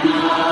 Krishna